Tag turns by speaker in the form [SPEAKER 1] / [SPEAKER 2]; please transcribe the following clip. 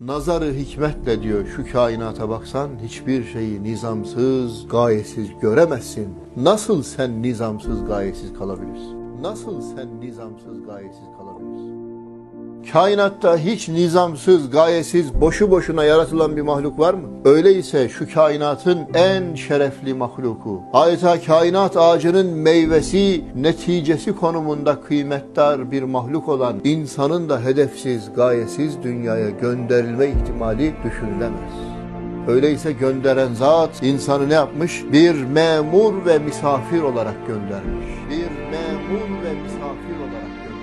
[SPEAKER 1] Nazarı hikmetle diyor şu kainata baksan hiçbir şeyi nizamsız, gayesiz göremezsin. Nasıl sen nizamsız, gayesiz kalabilirsin? Nasıl sen nizamsız, gayesiz kalabilirsin? Kainatta hiç nizamsız, gayesiz, boşu boşuna yaratılan bir mahluk var mı? Öyleyse şu kainatın en şerefli mahluku, adeta kainat ağacının meyvesi, neticesi konumunda kıymetdar bir mahluk olan insanın da hedefsiz, gayesiz dünyaya gönderilme ihtimali düşünülemez. Öyleyse gönderen zat insanı ne yapmış? Bir memur ve misafir olarak göndermiş. Bir memur ve misafir olarak göndermiş.